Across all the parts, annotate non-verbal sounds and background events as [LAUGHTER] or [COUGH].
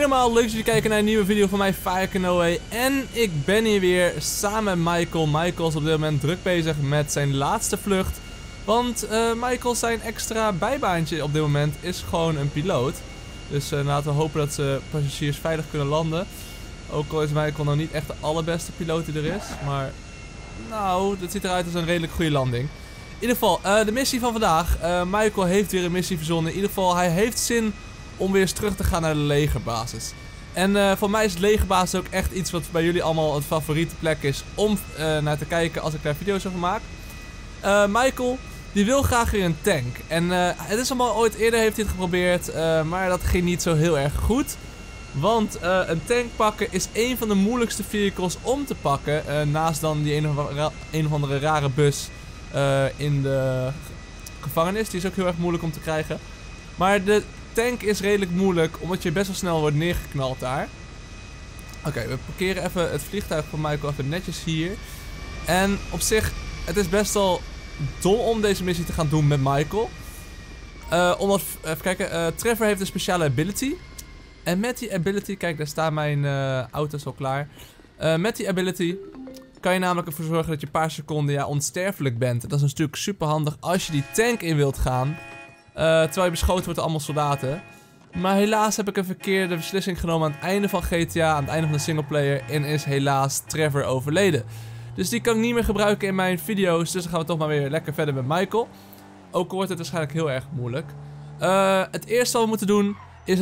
allemaal, leuk dat jullie kijken naar een nieuwe video van mij, Firecanoe. En ik ben hier weer samen met Michael. Michael is op dit moment druk bezig met zijn laatste vlucht. Want uh, Michael zijn extra bijbaantje op dit moment is gewoon een piloot. Dus uh, laten we hopen dat ze passagiers veilig kunnen landen. Ook al is Michael nog niet echt de allerbeste piloot die er is. Maar nou, dat ziet eruit als een redelijk goede landing. In ieder geval, uh, de missie van vandaag. Michael heeft weer een missie verzonnen. In ieder geval, hij heeft zin om weer eens terug te gaan naar de legerbasis. En uh, voor mij is het legerbasis ook echt iets wat bij jullie allemaal een favoriete plek is om uh, naar te kijken als ik daar video's over maak. Uh, Michael, die wil graag weer een tank. En het is allemaal ooit eerder heeft hij het geprobeerd, maar dat ging niet zo heel erg goed. Want een tank pakken is een van de moeilijkste vehicles om te pakken. naast dan die een of, een of andere rare bus in de gevangenis. Die is ook heel erg moeilijk om te krijgen. Maar de tank is redelijk moeilijk, omdat je best wel snel wordt neergeknald daar. Oké, we parkeren even het vliegtuig van Michael even netjes hier. En op zich, het is best wel dom om deze missie te gaan doen met Michael. Uh, omdat, even kijken, uh, Trevor heeft een speciale ability. En met die ability, kijk daar staan mijn uh, auto's al klaar. met die ability kan je namelijk ervoor zorgen dat je een paar seconden ja, onsterfelijk bent. Dat is natuurlijk super handig als je die tank in wilt gaan. Uh, terwijl je beschoten wordt door allemaal soldaten. Maar helaas heb ik een verkeerde beslissing genomen aan het einde van GTA, aan het einde van de singleplayer. En is helaas Trevor overleden. Dus die kan ik niet meer gebruiken in mijn video's. Dus dan gaan we toch maar weer lekker verder met Michael. Ook wordt het waarschijnlijk heel erg moeilijk. Uh, het eerste wat we moeten doen is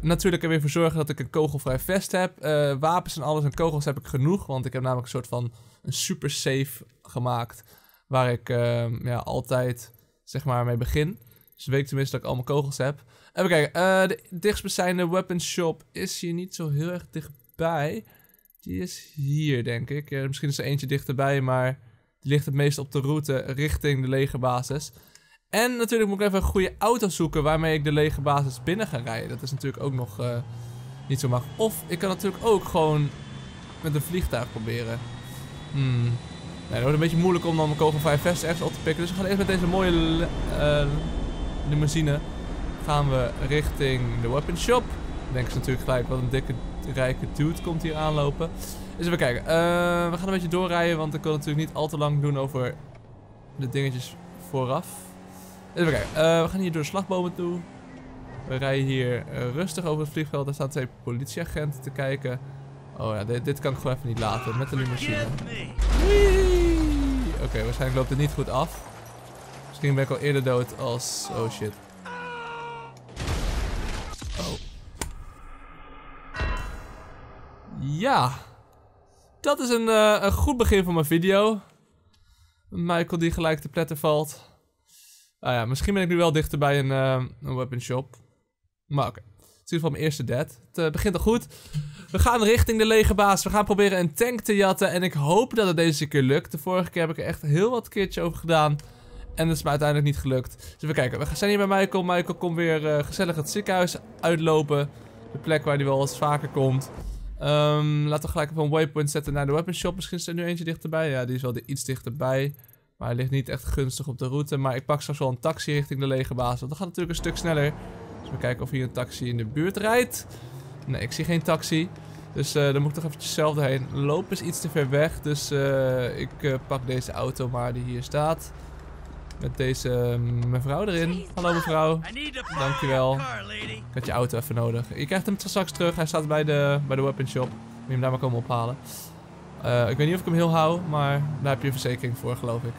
natuurlijk er weer voor zorgen dat ik een kogelvrij vest heb. Uh, wapens en alles en kogels heb ik genoeg. Want ik heb namelijk een soort van een super safe gemaakt. Waar ik ja, altijd zeg maar mee begin. Dus weet tenminste dat ik allemaal kogels heb. Even kijken. Uh, de dichtstbijzijnde weapon shop is hier niet zo heel erg dichtbij. Die is hier, denk ik. Ja, misschien is er eentje dichterbij, maar die ligt het meest op de route richting de legerbasis. En natuurlijk moet ik even een goede auto zoeken waarmee ik de legerbasis binnen ga rijden. Dat is natuurlijk ook nog uh, niet zo makkelijk. Of ik kan natuurlijk ook gewoon met een vliegtuig proberen. Hmm. Nee, dat wordt een beetje moeilijk om dan mijn kogel 5 vest ergens op te pikken. Dus we gaan eerst met deze mooie limousine gaan we richting de weapon shop. Denken ze natuurlijk gelijk, wat een dikke, rijke dude komt hier aanlopen. Dus even kijken. Uh, we gaan een beetje doorrijden, want ik wil natuurlijk niet al te lang doen over de dingetjes vooraf. Even kijken. Uh, we gaan hier door de slagbomen toe. We rijden hier rustig over het vliegveld. Daar staan twee politieagenten te kijken. Oh ja, dit, dit, kan ik gewoon even niet laten. Met de limousine. Oké, okay, waarschijnlijk loopt het niet goed af. Misschien ben ik al eerder dood als... Oh shit. Oh. Ja. Dat is een, uh, een goed begin van mijn video. Michael die gelijk te pletten valt. Nou ja, misschien ben ik nu wel dichter bij een, uh, een weapon shop. Maar oké. Okay. Het is in ieder geval mijn eerste dead. Het uh, begint al goed. We gaan richting de legerbaas. We gaan proberen een tank te jatten. En ik hoop dat het deze keer lukt. De vorige keer heb ik er echt heel wat keertjes over gedaan. En dat is me uiteindelijk niet gelukt. Dus even kijken. We zijn hier bij Michael. Michael komt weer uh, gezellig het ziekenhuis uitlopen. De plek waar hij wel eens vaker komt. Um, laten we gelijk even een waypoint zetten naar de weapon shop. Misschien is er nu eentje dichterbij. Ja, die is wel iets dichterbij. Maar hij ligt niet echt gunstig op de route. Maar ik pak straks wel een taxi richting de legerbasis. Want dat gaat natuurlijk een stuk sneller. Dus we kijken of hier een taxi in de buurt rijdt. Nee, ik zie geen taxi. Dus uh, dan moet ik toch eventjes zelf heen. Lopen is iets te ver weg. Dus uh, ik pak deze auto maar die hier staat. Met deze ehm, mevrouw erin. Hallo mevrouw. Dankjewel. Ik had je auto even nodig. Je krijgt hem straks terug. Hij staat bij de, bij de weapon shop. Moet hem daar maar komen ophalen. Uh, ik weet niet of ik hem heel hou, maar daar heb je verzekering voor, geloof ik.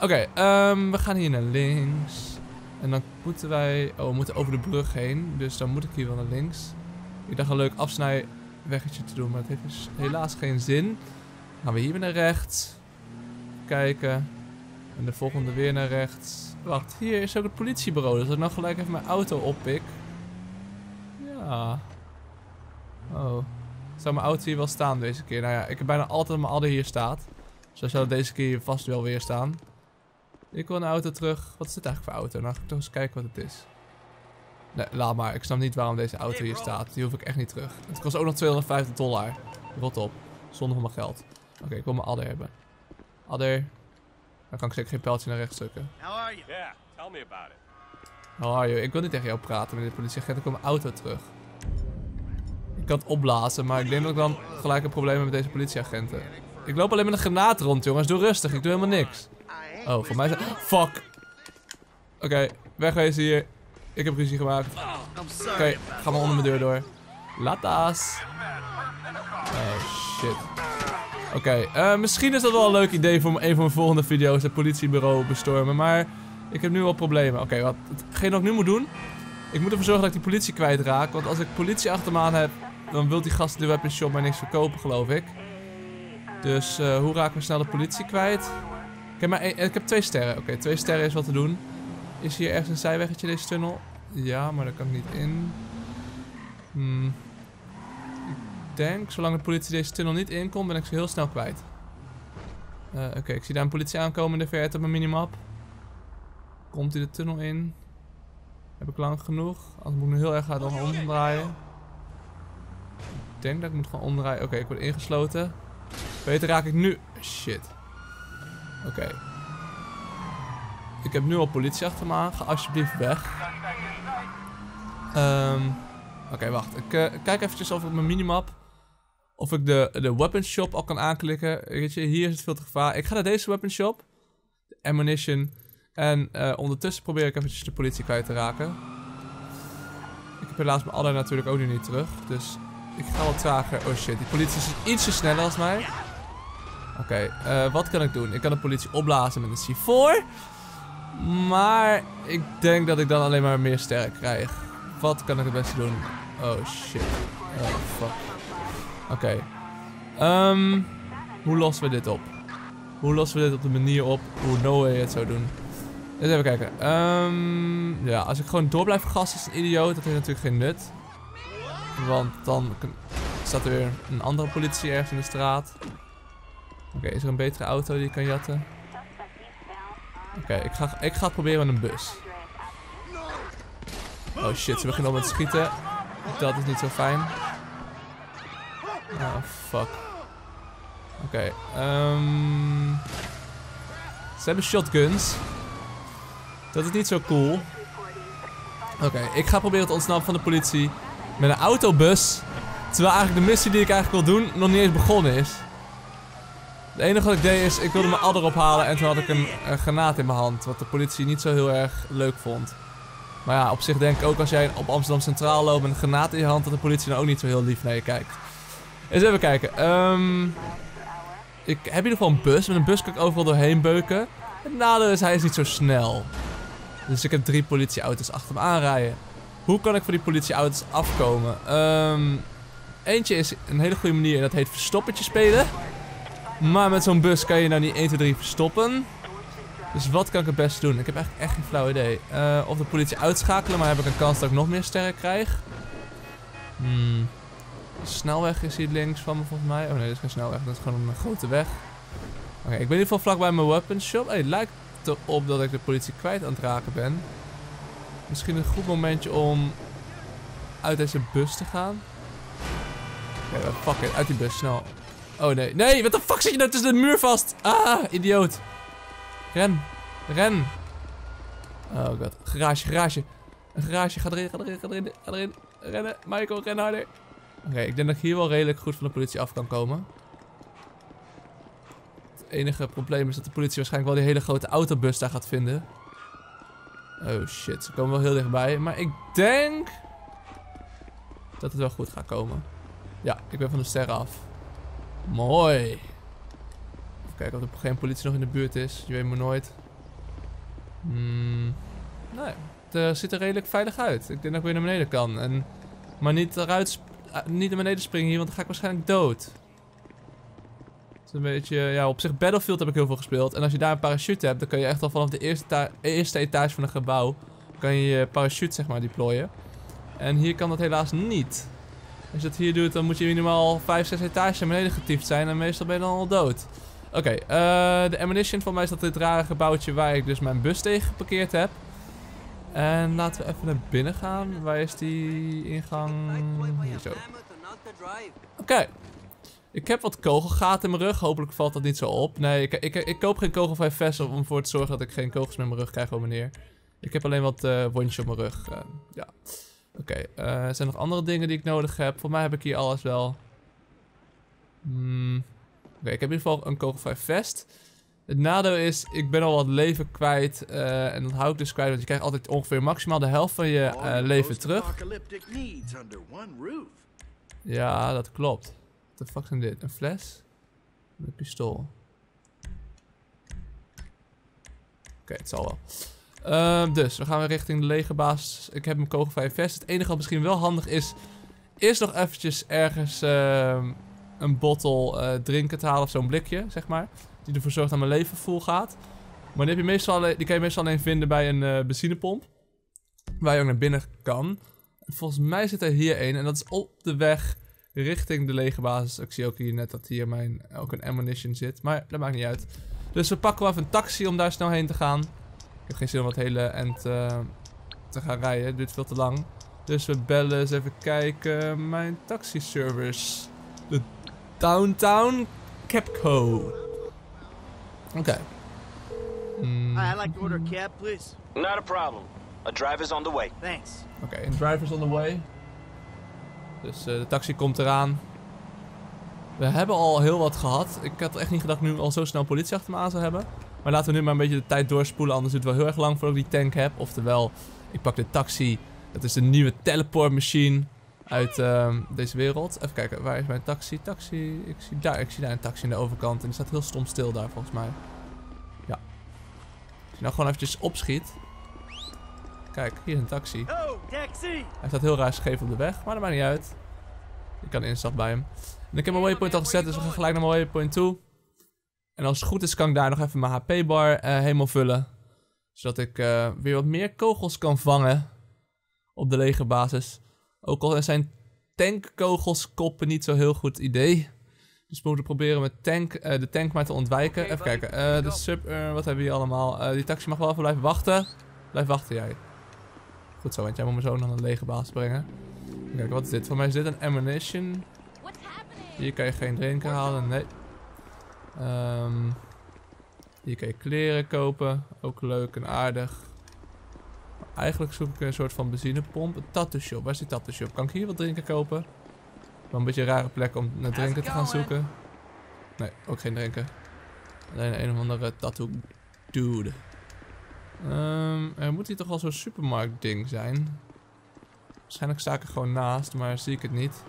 Oké, um, we gaan hier naar links. En dan moeten wij... Oh, we moeten over de brug heen. Dus dan moet ik hier wel naar links. Ik dacht een leuk afsnijweggetje te doen, maar het heeft dus helaas geen zin. Dan gaan we hier weer naar rechts. Kijken. En de volgende weer naar rechts. Wacht, hier is ook het politiebureau. Dus ik nou gelijk even mijn auto oppik. Ja. Oh. Zou mijn auto hier wel staan deze keer? Nou ja, ik heb bijna altijd mijn adder hier staat. Dus dan zou deze keer vast wel weer staan. Ik wil een auto terug. Wat is dit eigenlijk voor auto? Nou, ga ik toch eens kijken wat het is. Nee, laat maar. Ik snap niet waarom deze auto hier staat. Die hoef ik echt niet terug. Het kost ook nog 250 dollar. Rot op. Zonder van mijn geld. Oké, ik wil mijn adder hebben. Adder. Dan kan ik zeker geen pijltje naar rechts drukken. How are you? Yeah, tell me about it. How are you? Ik wil niet tegen jou praten met de politieagent. Ik wil mijn auto terug. Ik kan het opblazen, maar ik denk dat ik dan gelijk een probleem heb met deze politieagenten. Ik loop alleen met een granaat rond, jongens. Doe rustig, ik doe helemaal niks. Oh, voor mij is Fuck! Oké, wegwezen hier. Ik heb ruzie gemaakt. Oké, ga maar onder mijn deur door. Lata's. Oh, shit. Oké, eh, misschien is dat wel een leuk idee voor een van mijn volgende video's. Het politiebureau bestormen, maar... Ik heb nu wel problemen. Oké, wat hetgeen ik nu moet doen... Ik moet ervoor zorgen dat ik die politie kwijtraak. Want als ik politie achter me aan heb... Dan wil die gast in de weapon shop maar niks verkopen, geloof ik. Dus uh, hoe raak ik snel de politie kwijt? Ik heb, maar één, ik heb twee sterren. Oké, twee sterren is wat te doen. Is hier ergens een zijweggetje deze tunnel? Ja, maar daar kan ik niet in. Hmm. Denk, zolang de politie deze tunnel niet inkomt, ben ik ze heel snel kwijt. Uh, Oké, ik zie daar een politie aankomen in de verte op mijn minimap. Komt hij de tunnel in? Heb ik lang genoeg? Anders moet ik nu heel erg hard omdraaien. Ik denk dat ik moet gewoon omdraaien. Oké, ik word ingesloten. Beter raak ik nu... Shit. Oké. Ik heb nu al politie achter me aan. Ga alsjeblieft weg. Um, Oké, wacht. Ik uh, kijk eventjes over mijn minimap. Of ik de, de weapon shop al kan aanklikken. Weet je, hier is het veel te gevaar. Ik ga naar deze weapon shop. Ammunition. En uh, ondertussen probeer ik eventjes de politie kwijt te raken. Ik heb helaas mijn adder natuurlijk ook nu niet terug. Dus ik ga wat trager. Oh shit, die politie is ietsje sneller als mij. Oké, uh, wat kan ik doen? Ik kan de politie opblazen met een C4. Maar ik denk dat ik dan alleen maar meer sterren krijg. Wat kan ik het beste doen? Oh shit. Oh fuck. Oké. Okay. Um, hoe lossen we dit op? Hoe lossen we dit op de manier op hoe Noah het zou doen? Eens even kijken. Um, ja, als ik gewoon door blijf gassen is een idioot. Dat heeft natuurlijk geen nut. Want dan staat er weer een andere politie ergens in de straat. Oké, is er een betere auto die ik kan jatten? Oké, ik, ga, ik ga het proberen met een bus. Oh shit, ze beginnen al met schieten. Dat is niet zo fijn. Oh, fuck. Oké, okay, um... Ze hebben shotguns. Dat is niet zo cool. Oké, ik ga proberen te ontsnappen van de politie. Met een autobus. Terwijl eigenlijk de missie die ik eigenlijk wil doen nog niet eens begonnen is. Het enige wat ik deed is, ik wilde mijn adder ophalen en toen had ik een, een granaat in mijn hand. Wat de politie niet zo heel erg leuk vond. Maar ja, op zich denk ik ook als jij op Amsterdam Centraal loopt met een granaat in je hand, dat de politie dan ook niet zo heel lief naar je kijkt. Eens even kijken. Um, ik heb in ieder geval een bus. Met een bus kan ik overal doorheen beuken. Het nadeel is, hij is niet zo snel. Dus ik heb drie politieauto's achter me aanrijden. Hoe kan ik voor die politieauto's afkomen? Um, eentje is een hele goede manier dat heet verstoppertje spelen. Maar met zo'n bus kan je nou niet 1, 2, 3 verstoppen. Dus wat kan ik het best doen? Ik heb eigenlijk echt geen flauw idee. Uh, of de politie uitschakelen, maar heb ik een kans dat ik nog meer sterren krijg. Hmm. Snelweg is hier links van me volgens mij. Oh nee, dat is geen snelweg. Dat is gewoon een grote weg. Oké, ik ben in ieder geval vlakbij mijn weapon shop. Hey, het lijkt erop dat ik de politie kwijt aan het raken ben. Misschien een goed momentje om uit deze bus te gaan. Oké, okay, fuck it. Uit die bus, snel. Oh nee. Nee, wat de fuck zit je nou tussen de muur vast? Ah, idioot. Ren. Ren. Oh god. Garage, garage. Een garage. Ga erin, ga erin, ga erin. Ga erin. Rennen. Michael, ren harder. Oké, ik denk dat ik hier wel redelijk goed van de politie af kan komen. Het enige probleem is dat de politie waarschijnlijk wel die hele grote autobus daar gaat vinden. Oh shit, ze komen wel heel dichtbij. Maar ik denk dat het wel goed gaat komen. Ja, ik ben van de sterren af. Mooi. Even kijken of er geen politie nog in de buurt is. Je weet maar nooit. Hmm. Nee, het uh, ziet er redelijk veilig uit. Ik denk dat ik weer naar beneden kan. En, maar niet, eruit niet naar beneden springen hier, want dan ga ik waarschijnlijk dood. Het is een beetje, ja, op zich Battlefield heb ik heel veel gespeeld. En als je daar een parachute hebt, dan kan je echt al vanaf de eerste, eerste etage van een gebouw... kan je je parachute, zeg maar, deployen. En hier kan dat helaas niet. Als je dat hier doet, dan moet je minimaal 5, 6 etages naar beneden getiefd zijn. En meestal ben je dan al dood. Oké, uh, de ammunition van mij is dat dit rare gebouwtje waar ik dus mijn bus tegen geparkeerd heb. En laten we even naar binnen gaan. Waar is die ingang? Zo. Oké. Okay. Ik heb wat kogelgaten in mijn rug. Hopelijk valt dat niet zo op. Nee, ik, ik, ik koop geen kogelvrij vest om ervoor te zorgen dat ik geen kogels met mijn rug krijg op meneer. Ik heb alleen wat uh, wondjes op mijn rug. Uh, ja. Oké, eh, zijn er nog andere dingen die ik nodig heb? Voor mij heb ik hier alles wel. Hmm. Oké, ik heb in ieder geval een kogelvrij vest. Het nadeel is, ik ben al wat leven kwijt. eh, en dat hou ik dus kwijt, want je krijgt altijd ongeveer maximaal de helft van je eh, leven terug. Ja, dat klopt. Wat de fuck zijn dit? Een fles? Een pistool. Oké, het zal wel. Ehm, dus, we gaan weer richting de legerbasis. Ik heb mijn kogelvrij vest. Het enige wat misschien wel handig is... Is nog eventjes ergens ehm, een bottel eh, drinken te halen of zo'n blikje, zeg maar. Die ervoor zorgt dat mijn leven vol gaat. Maar die, heb je meestal alleen, die kan je meestal alleen vinden bij een eh, benzinepomp. Waar je ook naar binnen kan. Volgens mij zit er hier een en dat is op de weg richting de legerbasis. Ik zie ook hier net dat hier mijn, ook een ammunition zit, maar dat maakt niet uit. Dus we pakken wel even een taxi om daar snel heen te gaan. Ik heb geen zin om het hele end eh, te gaan rijden, het duurt veel te lang. Dus we bellen eens even kijken, mijn taxiservice. De Downtown Capco. Oké. Hi, I'd like to order a cab, please. Not a problem. A driver's on the way. Thanks. Oké, een driver's on the way. Dus eh, de taxi komt eraan. We hebben al heel wat gehad. Ik had echt niet gedacht nu al zo snel politie achter me aan zou hebben. Maar laten we nu maar een beetje de tijd doorspoelen. Anders duurt het wel heel erg lang voordat ik die tank heb. Oftewel, ik pak de taxi. Dat is de nieuwe teleportmachine uit ehm, deze wereld. Even kijken, waar is mijn taxi? Taxi, ik zie daar, ik zie daar een taxi aan de overkant. En die staat heel stom stil daar volgens mij. Ja. Als je nou gewoon eventjes opschiet. Kijk, hier is een taxi. Oh, taxi! Hij staat heel raar scheef op de weg, maar dat maakt niet uit. Ik kan instappen bij hem. En ik heb mijn waypoint al gezet, dus we gaan gelijk naar mijn waypoint toe. En als het goed is, kan ik daar nog even mijn HP-bar eh, helemaal vullen. Zodat ik eh, weer wat meer kogels kan vangen op de legerbasis. Ook al zijn tankkogels koppen niet zo heel goed idee. Dus we moeten proberen met tank, eh, de tank maar te ontwijken. Even kijken, eh, de sub, eh, wat hebben we hier allemaal? Die taxi mag wel even blijven wachten. Blijf wachten jij. Goed zo, want jij moet me zo naar een lege baas brengen. Kijk, wat is dit? Voor mij is dit een ammunition. Hier kan je geen drinken halen, nee. Ehm, hier kan je kleren kopen. Ook leuk en aardig. Maar eigenlijk zoek ik een soort van benzinepomp. Een tattoo shop. Waar is die tattoo shop? Kan ik hier wat drinken kopen? Wel een beetje een rare plek om naar drinken te gaan zoeken. Nee, ook geen drinken. Alleen een of andere tattoo dude. Ehm, er moet hier toch wel zo'n supermarkt ding zijn. Waarschijnlijk sta ik er gewoon naast, maar zie ik het niet.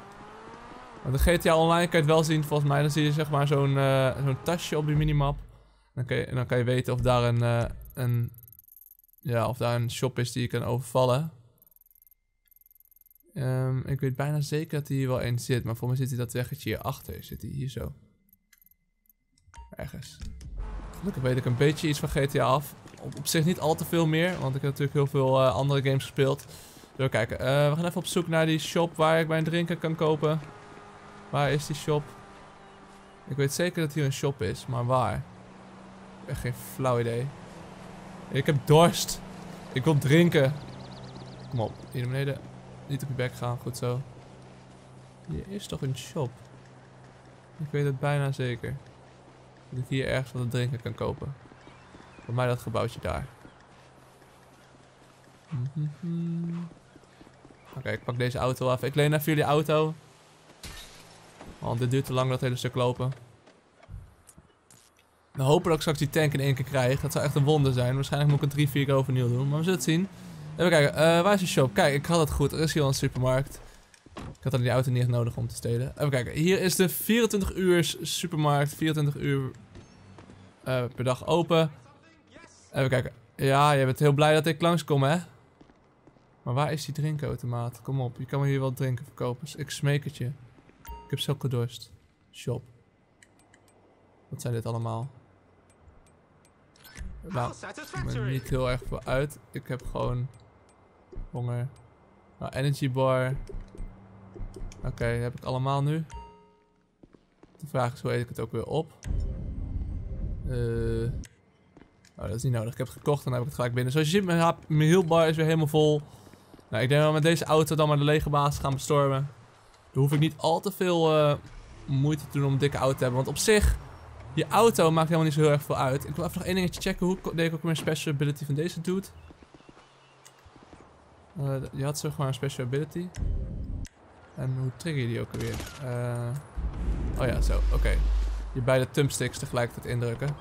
Want de GTA Online kan je het wel zien, volgens mij. Dan zie je zeg maar zo'n eh, zo'n tasje op die minimap. Dan kan je, en dan kan je weten of daar een, eh, een, ja, of daar een shop is die je kan overvallen. Ehm, ik weet bijna zeker dat er hier wel één zit, maar voor mij zit hij dat weggetje hierachter. Zit hij hier zo. Ergens. Gelukkig weet ik een beetje iets van GTA af. Op, op zich niet al te veel meer, want ik heb natuurlijk heel veel eh, andere games gespeeld. Even kijken. Eh, we gaan even op zoek naar die shop waar ik mijn drinken kan kopen. Waar is die shop? Ik weet zeker dat hier een shop is, maar waar? Echt geen flauw idee. Ik heb dorst. Ik wil drinken. Kom op, hier naar beneden. Niet op je bek gaan, goed zo. Hier is toch een shop? Ik weet het bijna zeker. Dat ik hier ergens wat te drinken kan kopen. Voor mij dat gebouwtje daar. Mhm. Oké, ik pak deze auto af. Ik leen even jullie auto. Want dit duurt te lang dat hele stuk lopen. We hopen dat ik straks die tank in één keer krijg. Dat zou echt een wonder zijn. Waarschijnlijk moet ik een 3, 4 keer overnieuw doen. Maar we zullen het zien. Even kijken. eh, waar is de shop? Kijk, ik had het goed. Er is hier al een supermarkt. Ik had dan die auto niet echt nodig om te stelen. Even kijken. Hier is de 24 uur supermarkt. 24 uur eh, per dag open. Even kijken. Ja, je bent heel blij dat ik langskom, hè? Maar waar is die drinkautomaat? Kom op, je kan me hier wel drinken verkopen. Ik smeek het je. Ik heb zulke dorst. Shop. Wat zijn dit allemaal? Nou, me niet heel erg veel uit. Ik heb gewoon honger. Nou, energy bar. Oké, heb ik allemaal nu. De vraag is, hoe eet ik het ook weer op? Eh... Oh, dat is niet nodig. Ik heb het gekocht en dan heb ik het gelijk binnen. Zoals je ziet, mijn, mijn healbar is weer helemaal vol. Nou, ik denk dat we met deze auto dan maar de lege baas gaan bestormen. Dan hoef ik niet al te veel eh, moeite te doen om een dikke auto te hebben. Want op zich, je auto maakt helemaal niet zo heel erg veel uit. Ik wil even nog één dingetje checken. Hoe deed ik ook mijn special ability van deze dude? Eh, je had zo gewoon een special ability. En hoe trigger je die ook alweer? Eh, oh ja, zo. Oké. Je beide thumbsticks tegelijkertijd indrukken.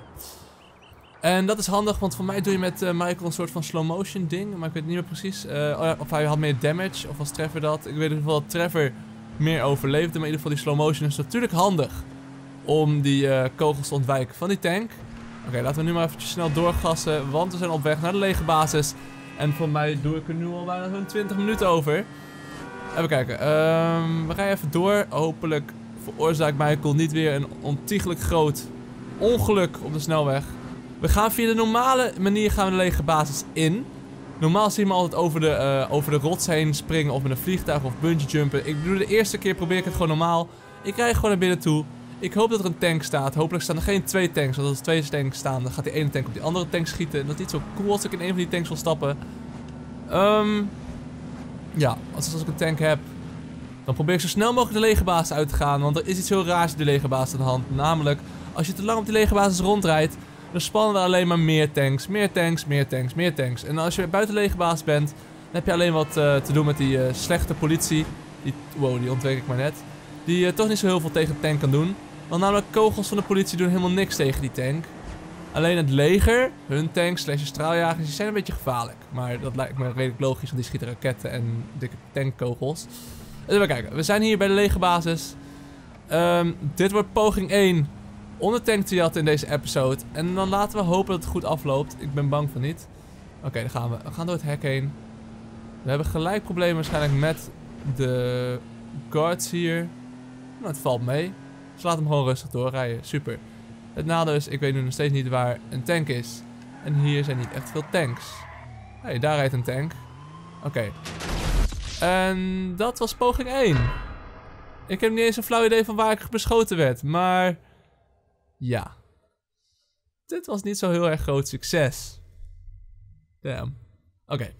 En dat is handig, want voor mij doe je met eh, Michael een soort van slow motion ding. Maar ik weet niet meer precies. Oh ja, of hij had meer damage, of was Trevor dat. Ik weet in ieder geval dat Trevor meer overleefde. Maar in ieder geval die slow motion is natuurlijk handig. Om die eh, kogels te ontwijken van die tank. Oké, laten we nu maar eventjes snel doorgassen. Want we zijn op weg naar de lege basis. En voor mij doe ik er nu al bijna zo'n 20 minuten over. Even kijken. Ehm, we gaan even door. Hopelijk veroorzaakt Michael niet weer een ontiegelijk groot ongeluk op de snelweg. We gaan via de normale manier gaan we de lege basis in. Normaal zien we altijd over de, eh, over de rots heen springen of met een vliegtuig of bungee jumpen. Ik doe de eerste keer probeer ik het gewoon normaal. Ik rij gewoon naar binnen toe. Ik hoop dat er een tank staat. Hopelijk staan er geen twee tanks. Want als er twee tanks staan, dan gaat die ene tank op die andere tank schieten. En dat is niet zo cool als ik in een van die tanks wil stappen. Ehm ja, als, ik een tank heb, dan probeer ik zo snel mogelijk de lege basis uit te gaan. Want er is iets heel raars in de lege basis aan de hand. Namelijk, als je te lang op die lege basis rondrijdt, dan spannen er alleen maar meer tanks, meer tanks, meer tanks, meer tanks. En als je buiten de lege basis bent, dan heb je alleen wat eh, te doen met die eh, slechte politie. Die, wow, die ontweek ik maar net. Die eh, toch niet zo heel veel tegen de tank kan doen. Want namelijk kogels van de politie doen helemaal niks tegen die tank. Alleen het leger, hun tanks slash straaljagers, die zijn een beetje gevaarlijk. Maar dat lijkt me redelijk logisch, want die schieten raketten en dikke tankkogels. Even kijken, we zijn hier bij de legerbasis. Ehm dit wordt poging 1 om de tank te jatten in deze episode. En dan laten we hopen dat het goed afloopt. Ik ben bang van niet. Oké, dan gaan we. We gaan door het hek heen. We hebben gelijk problemen waarschijnlijk met de guards hier. Nou, het valt mee. Dus laat hem gewoon rustig doorrijden. Super. Het nadeel is, ik weet nu nog steeds niet waar een tank is. En hier zijn niet echt veel tanks. Hé, hey, daar rijdt een tank. Oké. En dat was poging 1. Ik heb niet eens een flauw idee van waar ik beschoten werd. Maar ja. Dit was niet zo heel erg groot succes. Damn. Oké.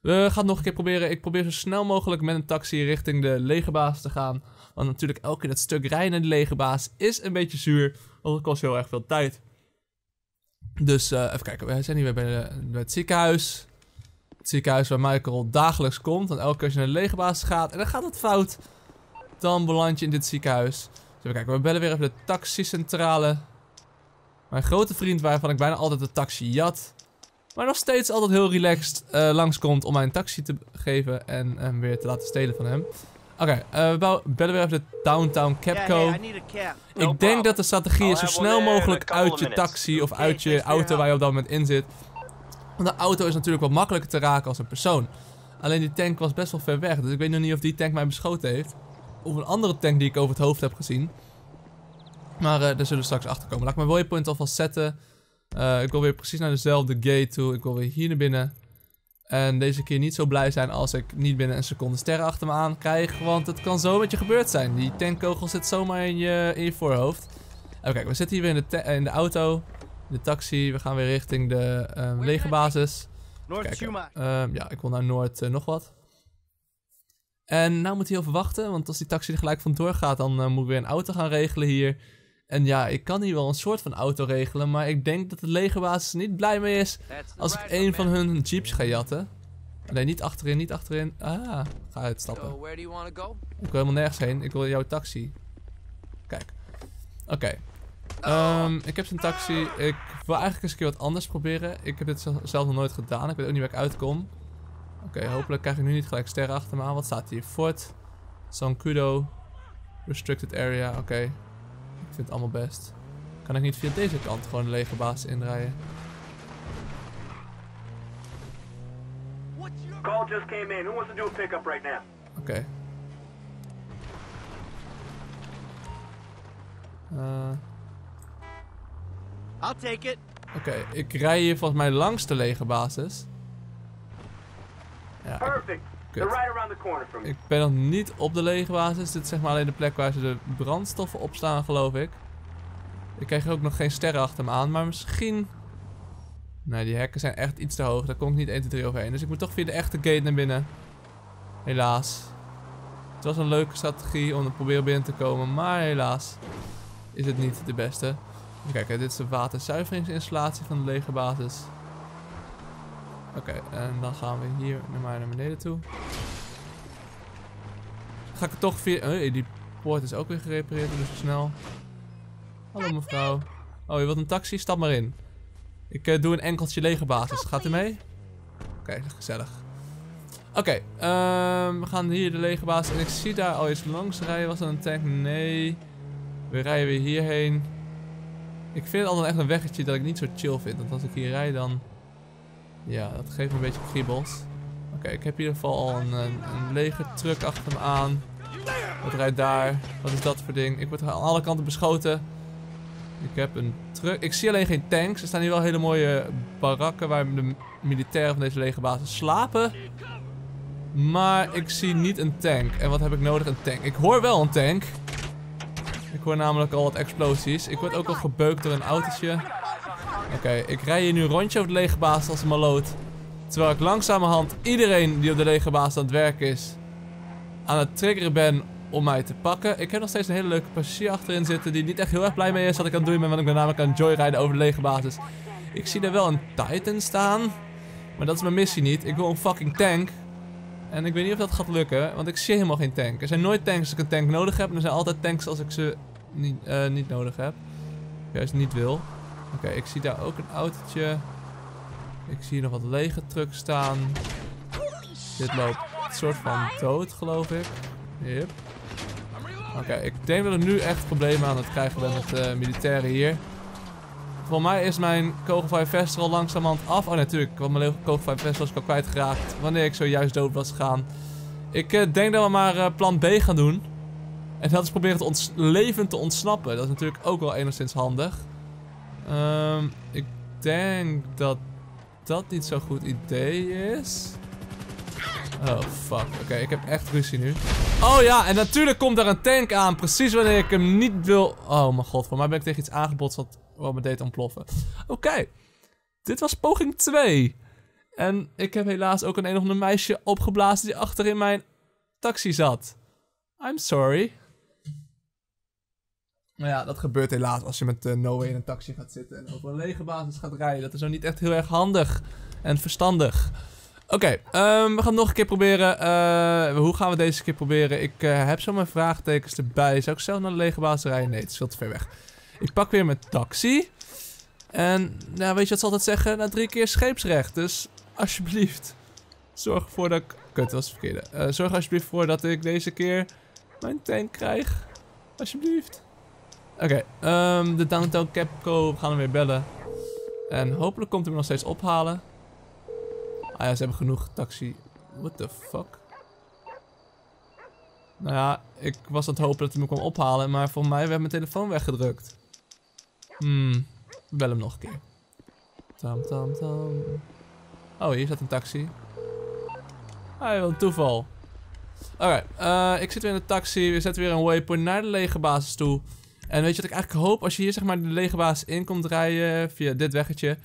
We gaan het nog een keer proberen. Ik probeer zo snel mogelijk met een taxi richting de legerbaas te gaan. Want natuurlijk elke keer dat stuk rijden naar de legerbaas is een beetje zuur. Want het kost heel erg veel tijd. Dus eh, even kijken. We zijn hier weer bij, bij het ziekenhuis. Het ziekenhuis waar Michael dagelijks komt. Want elke keer als je naar de legerbaas gaat en dan gaat het fout. Dan beland je in dit ziekenhuis. Dus even kijken. We bellen weer even de taxicentrale. Mijn grote vriend waarvan ik bijna altijd de taxi jat. Maar nog steeds altijd heel relaxed eh, langskomt om mij een taxi te geven en hem weer te laten stelen van hem. Oké, eh, we bellen weer even de Downtown Yeah, Capco. hey. No ik denk dat de strategie is zo have snel mogelijk uit je taxi of Okay, uit je auto waar je op dat moment in zit. Want de auto is natuurlijk wat makkelijker te raken als een persoon. Alleen die tank was best wel ver weg, dus ik weet nog niet of die tank mij beschoten heeft. Of een andere tank die ik over het hoofd heb gezien. Maar eh, daar zullen we straks achter komen. Laat ik mijn waypoint alvast zetten. Eh, ik wil weer precies naar dezelfde gate toe. Ik wil weer hier naar binnen. En deze keer niet zo blij zijn als ik niet binnen een seconde sterren achter me aan krijg. Want het kan zo met je gebeurd zijn. Die tankkogel zit zomaar in je, in je voorhoofd. Even kijken, we zitten hier weer in de, in de auto. De taxi. We gaan weer richting de ehm, legerbasis. North Kijken. Schumacher. Ehm, ja, ik wil naar Noord eh, nog wat. En nou moet hij heel veel wachten, want als die taxi er gelijk vandoor gaat, dan eh, moet ik weer een auto gaan regelen hier. En ja, ik kan hier wel een soort van auto regelen, maar ik denk dat de legerbasis er niet blij mee is als ik een van hun jeeps ga jatten. Nee, niet achterin, niet achterin. Ah, ga uitstappen. Ik wil helemaal nergens heen, ik wil jouw taxi. Kijk. Oké. Ehm, ik heb zijn taxi. Ik wil eigenlijk eens een keer wat anders proberen. Ik heb dit zel- zelf nog nooit gedaan. Ik weet ook niet waar ik uitkom. Oké, hopelijk krijg ik nu niet gelijk sterren achter me aan. Wat staat hier? Fort Sankudo. Restricted area. Oké. Ik vind het allemaal best. Kan ik niet via deze kant gewoon de lege basis inrijden? Call just came in. Who wants to do a pickup right now? Oké. Eh, I'll take it. Oké, ik rij hier volgens mij langs de legerbasis. Ja, ik, Perfect. Ik ben nog niet op de legerbasis. Dit is zeg maar alleen de plek waar ze de brandstoffen opslaan, geloof ik. Ik krijg ook nog geen sterren achter me aan, maar misschien... Nee, die hekken zijn echt iets te hoog. Daar kom ik niet 1, 2, 3 overheen. Dus ik moet toch via de echte gate naar binnen. Helaas. Het was een leuke strategie om te proberen binnen te komen, maar helaas is het niet de beste. Kijken, dit is de waterzuiveringsinstallatie van de legerbasis. Oké, en dan gaan we hier naar, naar beneden toe. Ga ik er toch via... Oh, die poort is ook weer gerepareerd, dus snel. Hallo mevrouw. Oh, je wilt een taxi? Stap maar in. Ik eh, doe een enkeltje legerbasis. Gaat u mee? Oké, gezellig. Oké, ehm, we gaan hier de legerbasis. En ik zie daar al iets langs rijden. Was dat een tank? Nee. We rijden weer hierheen. Ik vind het altijd echt een weggetje dat ik niet zo chill vind. Want als ik hier rijd dan... Ja, dat geeft me een beetje kriebels. Oké, ik heb in ieder geval al een, een, truck achter me aan. Wat rijdt daar? Wat is dat voor ding? Ik word aan alle kanten beschoten. Ik heb een truck. Ik zie alleen geen tanks. Er staan hier wel hele mooie barakken waar de militairen van deze legerbasis slapen. Maar ik zie niet een tank. En wat heb ik nodig? Een tank. Ik hoor wel een tank. Ik hoor namelijk al wat explosies. Ik word ook al gebeukt door een autootje. Oké, ik rij hier nu een rondje over de legerbasis als een maloot. Terwijl ik langzamerhand iedereen die op de legerbasis aan het werk is... aan het triggeren ben om mij te pakken. Ik heb nog steeds een hele leuke passagier achterin zitten... die niet echt heel erg blij mee is wat ik aan het doen ben... want ik ben namelijk aan het joyriden over de legerbasis. Ik zie er wel een Titan staan... maar dat is mijn missie niet. Ik wil een fucking tank... En ik weet niet of dat gaat lukken, want ik zie helemaal geen tank. Er zijn nooit tanks als ik een tank nodig heb. En er zijn altijd tanks als ik ze niet, eh, niet nodig heb. Juist niet wil. Oké, ik zie daar ook een autootje. Ik zie nog wat lege trucks staan. Dit loopt een soort van dood, geloof ik. Yep. Oké, ik denk dat ik nu echt problemen aan het krijgen ben met uh, militairen hier. Voor mij is mijn kogelvrij vest er al langzamerhand af. Oh natuurlijk, want mijn kogelvrij vest was ik al kwijtgeraakt wanneer ik zojuist dood was gegaan. Ik uh, denk dat we maar uh, plan B gaan doen. En dat is proberen ons levend te ontsnappen. Dat is natuurlijk ook wel enigszins handig. Um, ik denk dat dat niet zo'n goed idee is. Oh, fuck. Oké, ik heb echt ruzie nu. Oh ja, en natuurlijk komt daar een tank aan. Precies wanneer ik hem niet wil... Oh mijn god, voor mij ben ik tegen iets aangebotst wat, wat me deed ontploffen. Oké. Dit was poging 2. En ik heb helaas ook een een of ander meisje opgeblazen die achter in mijn taxi zat. I'm sorry. Ja, dat gebeurt helaas als je met uh, in een taxi gaat zitten en over een lege basis gaat rijden. Dat is nou niet echt heel erg handig en verstandig. Oké, um, we gaan nog een keer proberen. Uh, hoe gaan we deze keer proberen? Ik uh, heb zo mijn vraagtekens erbij. Zou ik zelf naar de lege basis rijden? Nee, het is veel te ver weg. Ik pak weer mijn taxi. En, nou, weet je wat ze altijd zeggen? Na drie keer scheepsrecht. Dus, alsjeblieft. Zorg ervoor dat ik... Kut, dat was het verkeerde. Zorg alsjeblieft voor dat ik deze keer mijn tank krijg. Alsjeblieft. Oké, um, de Downtown Capco, gaan hem weer bellen. En hopelijk komt hij me nog steeds ophalen. Ah ja, ze hebben genoeg taxi. What the fuck? Nou ja, ik was aan het hopen dat hij me kwam ophalen, maar voor mij werd mijn telefoon weggedrukt. Hmm, bel hem nog een keer. Tam tam tam. Oh, hier staat een taxi. Ah, wat een toeval. Oké, uh, ik zit weer in de taxi. We zetten weer een waypoint naar de lege basis toe. En weet je wat ik eigenlijk hoop? Als je hier zeg maar de lege basis in komt rijden via dit weggetje.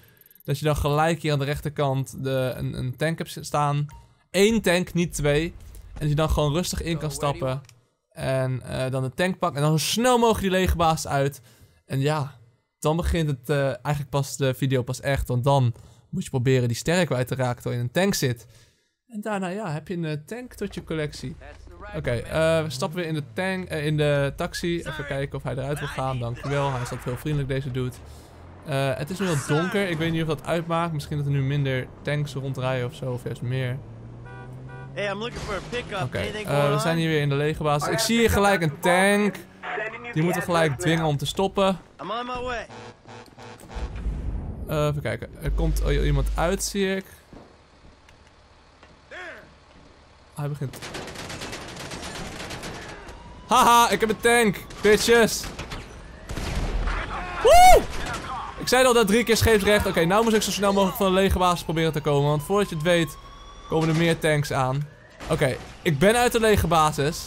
Dat je dan gelijk hier aan de rechterkant de, een, een tank hebt staan. Eén tank, niet twee. En dat je dan gewoon rustig in kan stappen. En uh, dan de tank pakken. En dan zo snel mogelijk die lege basis uit. En ja, dan begint het uh, eigenlijk pas de video pas echt. Want dan moet je proberen die sterren kwijt te raken terwijl je in een tank zit. En daarna ja, heb je een tank tot je collectie. Oké, okay, uh, we stappen weer in de, tank, uh, in de taxi. Even kijken of hij eruit wil gaan. Dankjewel, hij is altijd heel vriendelijk deze dude. Uh, het is nu heel donker. Ik weet niet of dat uitmaakt. Misschien dat er nu minder tanks rondrijden of zo. Of juist meer. Hey, I'm looking for a pickup. Oké, okay. we zijn hier weer in de lege basis. Ik zie hier gelijk een tank. Die moeten we gelijk dwingen om te stoppen. I'm on my way. even kijken. Er komt iemand uit, zie ik. Hij begint Haha, ik heb een tank. Bitches. Woe! Ik zei al dat drie keer scheepsrecht. Oké, nou moet ik zo snel mogelijk van de lege basis proberen te komen. Want voordat je het weet, komen er meer tanks aan. Oké, ik ben uit de lege basis.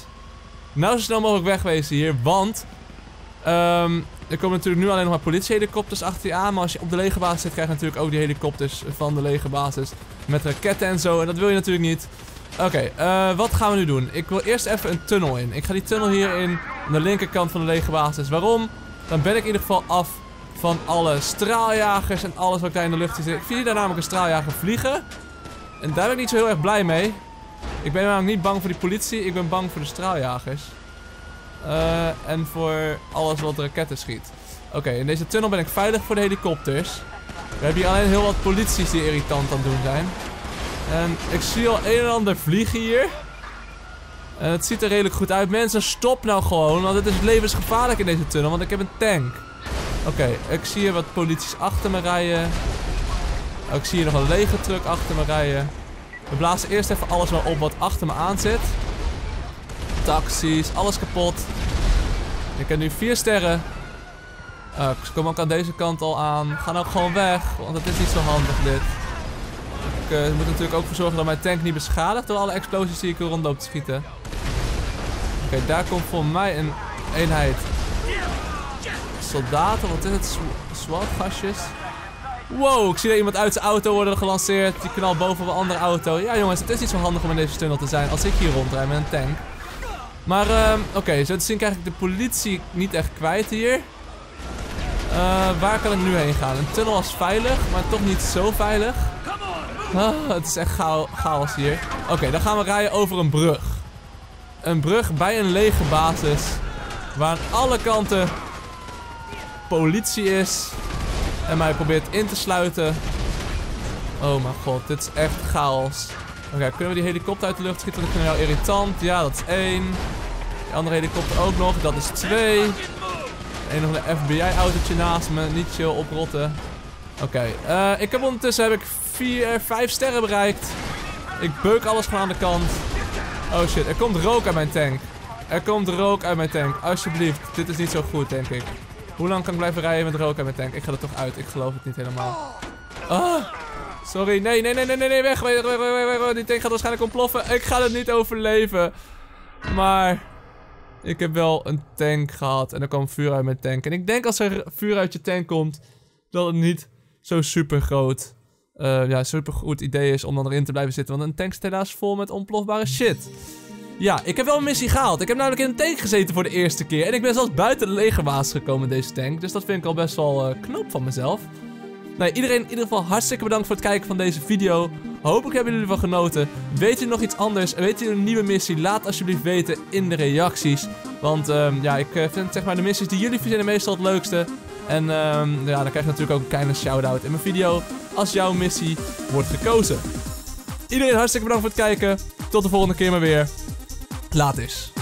Nou zo snel mogelijk wegwezen hier, want... Um, er komen natuurlijk nu alleen nog maar politiehelikopters achter je aan. Maar als je op de lege basis zit, krijg je natuurlijk ook die helikopters van de lege basis. Met raketten en zo. En dat wil je natuurlijk niet. Oké, uh, wat gaan we nu doen? Ik wil eerst even een tunnel in. Ik ga die tunnel hier in aan de linkerkant van de lege basis. Waarom? Dan ben ik in ieder geval af van alle straaljagers en alles wat daar in de lucht zit. Ik zie daar namelijk een straaljager vliegen. En daar ben ik niet zo heel erg blij mee. Ik ben namelijk niet bang voor die politie, ik ben bang voor de straaljagers. Eh, en voor alles wat raketten schiet. Oké, in deze tunnel ben ik veilig voor de helikopters. We hebben hier alleen heel wat polities die irritant aan het doen zijn. En ik zie al een en ander vliegen hier. En het ziet er redelijk goed uit. Mensen, stop nou gewoon, want het is levensgevaarlijk in deze tunnel, want ik heb een tank. Oké, ik zie hier wat polities achter me rijden. Ik zie hier nog een lege truck achter me rijden. We blazen eerst even alles wel op wat achter me aan zit. Taxis, alles kapot. Ik heb nu vier sterren. Uh, ik kom ook aan deze kant al aan. Ga nou gewoon weg, want het is niet zo handig dit. Ik uh, moet natuurlijk ook voor zorgen dat mijn tank niet beschadigt door alle explosies die ik er rondloop te schieten. Oké, daar komt voor mij een eenheid soldaten. Wat is het? SWAT-gastjes. Wow, ik zie er iemand uit zijn auto worden gelanceerd. Die knalt boven een andere auto. Ja jongens, het is niet zo handig om in deze tunnel te zijn als ik hier rondrijd met een tank. Maar uh, oké, zo te zien krijg ik de politie niet echt kwijt hier. Uh, waar kan ik nu heen gaan? Een tunnel was veilig, maar toch niet zo veilig. [LAUGHS] Ah, het is echt chaos hier. Oké, dan gaan we rijden over een brug. Een brug bij een lege basis. Waar aan alle kanten politie is. En mij probeert in te sluiten. Oh mijn god, dit is echt chaos. Oké, kunnen we die helikopter uit de lucht schieten? Dat vind ik heel irritant. Ja, dat is één. Die andere helikopter ook nog. Dat is twee. En nog een FBI-autootje naast me. Niet chill oprotten. Oké, uh, ik heb ondertussen heb ik vier, vijf sterren bereikt. Ik beuk alles gewoon aan de kant. Oh shit, er komt rook uit mijn tank. Er komt rook uit mijn tank. Alsjeblieft, dit is niet zo goed, denk ik. Hoe lang kan ik blijven rijden met rook uit mijn tank? Ik ga er toch uit. Ik geloof het niet helemaal. Ah, sorry. Nee, nee, nee, nee, nee, weg, weg, weg, weg, weg. Die tank gaat waarschijnlijk ontploffen. Ik ga het niet overleven. Maar ik heb wel een tank gehad en er kwam vuur uit mijn tank. En ik denk als er vuur uit je tank komt, dat het niet zo super groot, uh, ja, super goed idee is om dan erin te blijven zitten. Want een tank zit helaas vol met ontplofbare shit. Ja, ik heb wel een missie gehaald. Ik heb namelijk in een tank gezeten voor de eerste keer. En ik ben zelfs buiten de legerbaas gekomen in deze tank. Dus dat vind ik al best wel uh, knap van mezelf. Nee, iedereen in ieder geval hartstikke bedankt voor het kijken van deze video. Hopelijk hebben jullie ervan genoten. Weet jullie nog iets anders weet jullie een nieuwe missie? Laat alsjeblieft weten in de reacties. Want um, ja, ik uh, vind zeg maar de missies die jullie verzinnen meestal het leukste. En um, ja, dan krijg je natuurlijk ook een kleine shout-out in mijn video als jouw missie wordt gekozen. Iedereen hartstikke bedankt voor het kijken. Tot de volgende keer maar weer. Laat is.